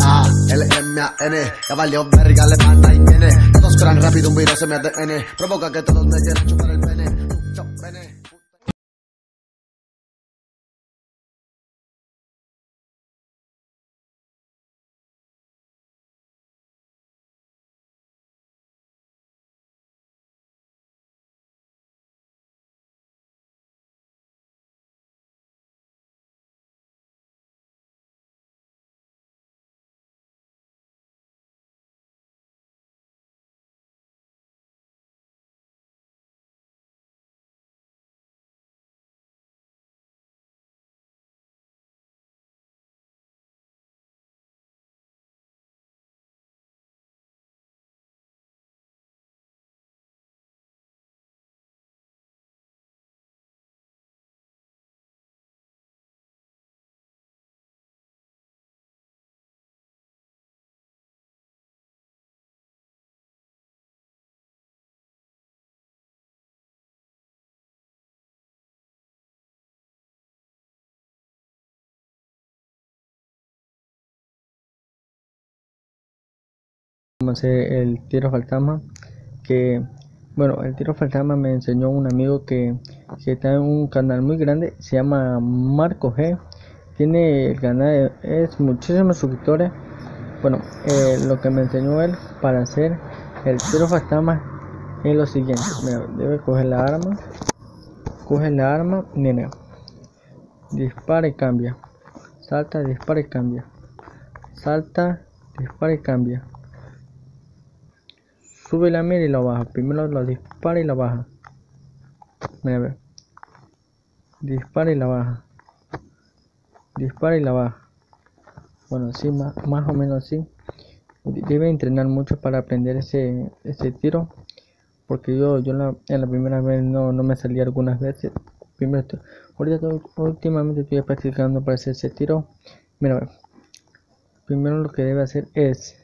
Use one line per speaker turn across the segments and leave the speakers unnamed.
A, L, M, A, N, ya valió verga, le manda y viene. Todos corran rápido, un virus en mi ADN. Provoca que todos me quieran chupar el pene. Yo, pene.
Hacer el tiro fantasma que bueno el tiro fantasma me enseñó un amigo que, que está en un canal muy grande se llama Marco G. Tiene el canal es muchísimos suscriptores. Bueno eh, lo que me enseñó él para hacer el tiro fantasma es lo siguiente. Mira, debe coger la arma. Coge la arma mira. Dispara y cambia. Salta dispara y cambia. Salta dispara y cambia Sube la mira y la baja. Primero lo dispara y la baja. Mira, a. Dispara y la baja. Dispara y la baja. Bueno, sí, más, más o menos así. Debe entrenar mucho para aprender ese, ese tiro. Porque yo, yo la, en la primera vez no, no me salía algunas veces. Primero, ahorita últimamente estoy practicando para hacer ese tiro. Mira, a. Primero lo que debe hacer es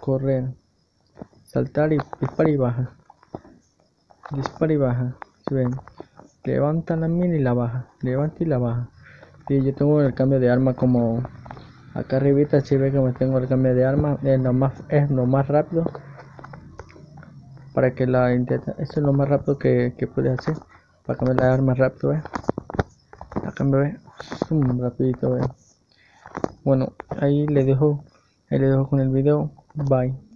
correr saltar y dispara y baja. Dispara y baja si ven levanta la mira y la baja. Levanta y la baja. Y yo tengo el cambio de arma como acá arribita si ve que me tengo el cambio de arma. Es lo más es lo más rápido para que la intenta eso es lo más rápido que, que puede hacer para cambiar la arma rápido ¿eh? acá me ve. Zoom, rapidito ¿ve? bueno ahí le dejo ahí le dejo con el video. Bye